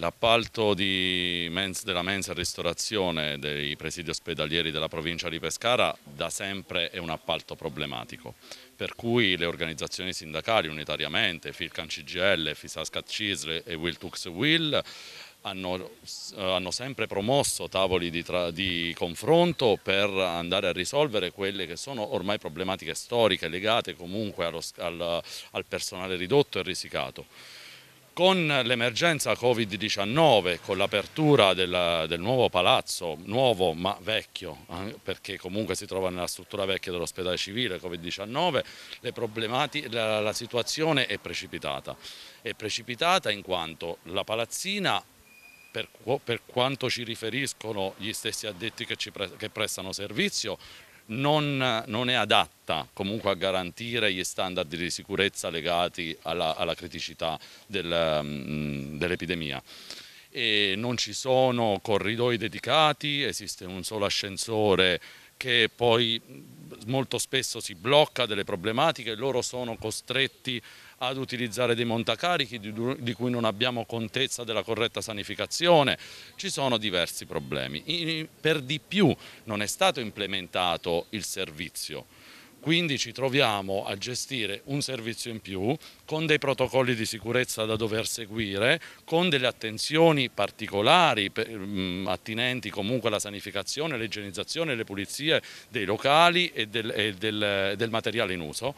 L'appalto della mensa e ristorazione dei presidi ospedalieri della provincia di Pescara da sempre è un appalto problematico, per cui le organizzazioni sindacali unitariamente, Filcan CGL, Fisascat CISL e Wiltux Will hanno, hanno, sempre promosso tavoli di, di, confronto per andare a risolvere quelle che sono ormai problematiche storiche legate comunque allo, al, al personale ridotto e risicato. Con l'emergenza Covid-19, con l'apertura del, del, nuovo palazzo, nuovo ma vecchio, eh, perché comunque si trova nella struttura vecchia dell'ospedale civile Covid-19, la, la situazione è precipitata. È precipitata in quanto la palazzina per, per, quanto ci riferiscono gli stessi addetti che, pre, che prestano servizio, non, non, è adatta comunque a garantire gli standard di sicurezza legati alla, alla criticità del, um, dell'epidemia. non ci sono corridoi dedicati, esiste un solo ascensore che poi molto spesso si blocca delle problematiche, loro sono costretti ad utilizzare dei montacarichi di cui non abbiamo contezza della corretta sanificazione, ci sono diversi problemi. Per di più non è stato implementato il servizio, quindi ci troviamo a gestire un servizio in più con dei protocolli di sicurezza da dover seguire, con delle attenzioni particolari mm, attinenti comunque alla sanificazione, all'igienizzazione e alle pulizie dei locali e del, e del, del materiale in uso.